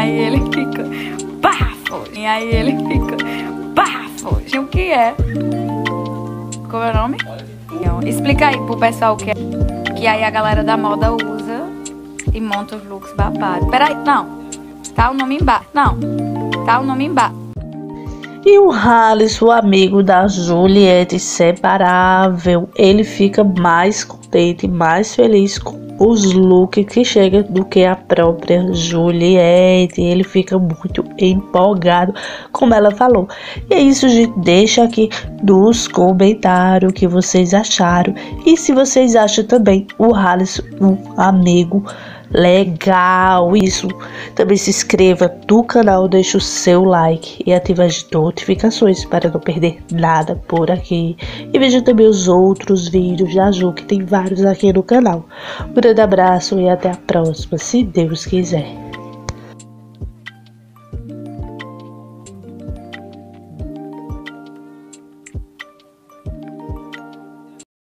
aí ele fica bafo. E aí ele fica bafo. O que é? Qual é o nome? Explica aí pro pessoal que, é, que aí a galera da moda usa e monta os looks babados. Peraí, não. Tá o nome embaixo. Não. Tá o nome embaixo. E o Halles, o amigo da Juliette, inseparável, ele fica mais contente, mais feliz com os looks que chega do que a própria Juliette. Ele fica muito empolgado, como ela falou. E é isso, gente. Deixa aqui nos comentários o que vocês acharam. E se vocês acham também o Halles um amigo Legal, isso. Também se inscreva no canal, deixe o seu like e ative as notificações para não perder nada por aqui. E veja também os outros vídeos da Ju, que tem vários aqui no canal. Um grande abraço e até a próxima, se Deus quiser.